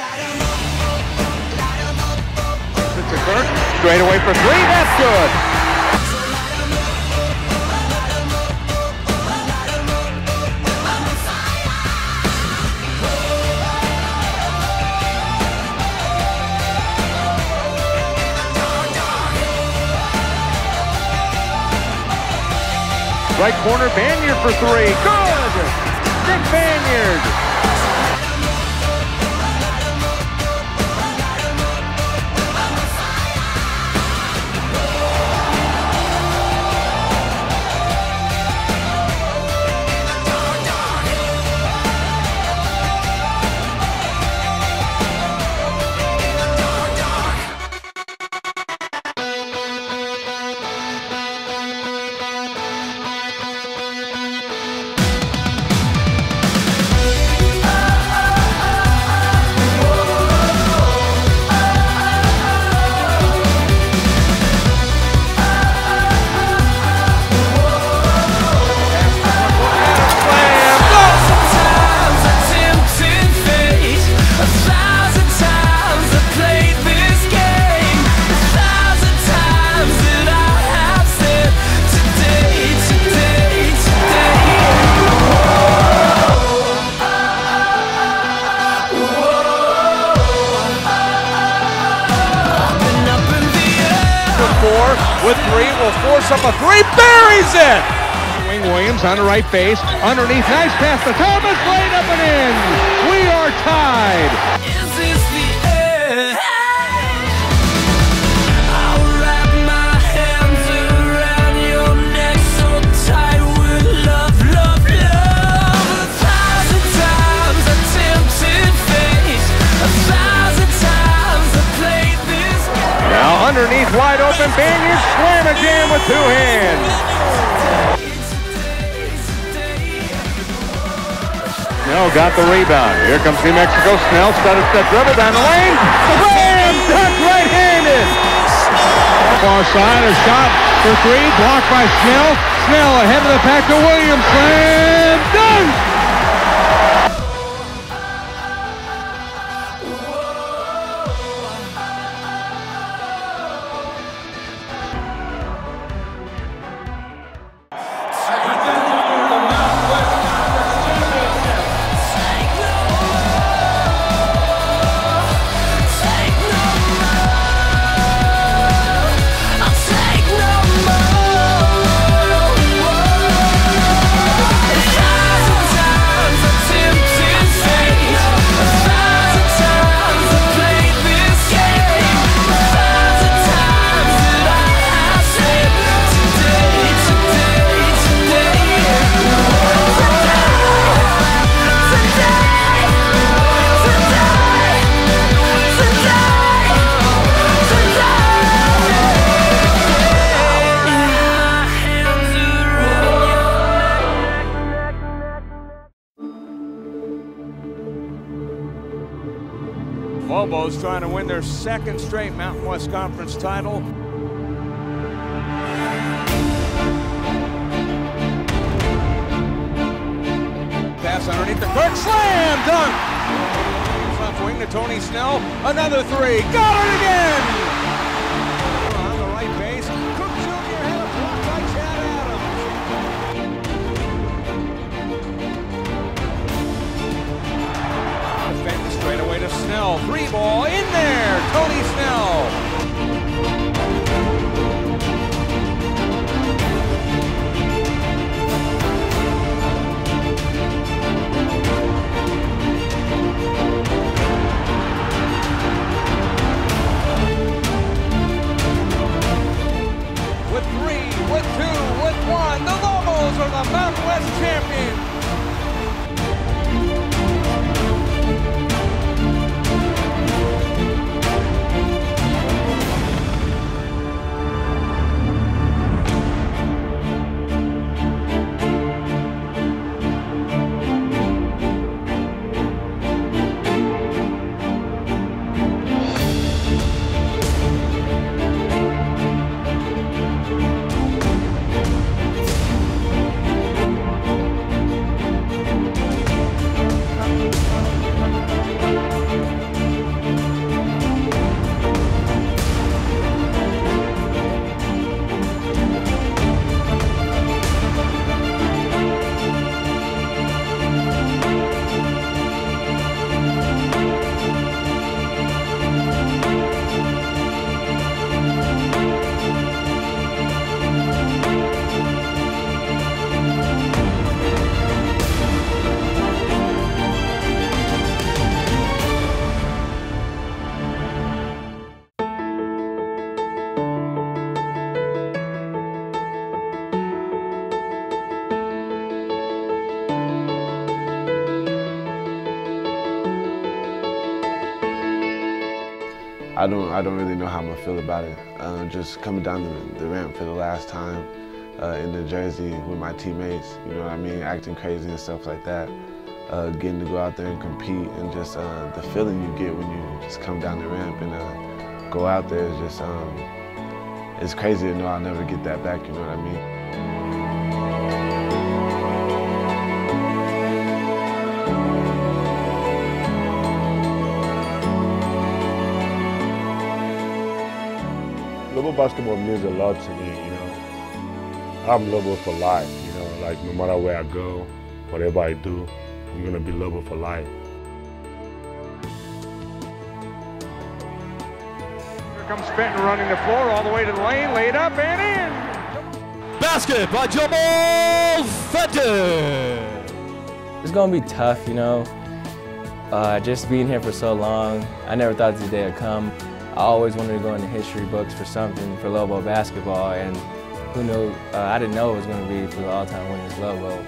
To Kirk, straight away for three, that's good. Right corner, Banyard for three, good! Nick Banyard! Four with three will force up a three buries it! Wing Williams on the right base underneath nice pass to Thomas laid up and in. We are tied wide open Banyard slam again with two hands. Snell got the rebound. Here comes New Mexico. Snell started step dribble down the lane. Slam dunk right-handed far side a shot for three blocked by Snell. Snell ahead of the pack to Williams. Slam dunk Lobos trying to win their second straight Mountain West Conference title. Pass underneath the court, slam dunk. Left wing to Tony Snell, another three, got it again. Snell. Three ball in there. Tony Snell. I don't I don't really know how I'm gonna feel about it. Uh, just coming down the, the ramp for the last time uh, in the jersey with my teammates, you know what I mean, acting crazy and stuff like that. Uh, getting to go out there and compete and just uh, the feeling you get when you just come down the ramp and uh, go out there is just um, it's crazy to know I'll never get that back. You know what I mean? Lobo basketball means a lot to me, you know. I'm Lobo for life, you know, like no matter where I go, whatever I do, I'm gonna be Lobo for life. Here comes Fenton running the floor all the way to the lane, laid up and in. Basket by Jamal Fenton. It's gonna be tough, you know. Uh, just being here for so long, I never thought this day would come. I always wanted to go into history books for something for Lobo basketball, and who knew? Uh, I didn't know it was going to be for the all-time winners Lobo.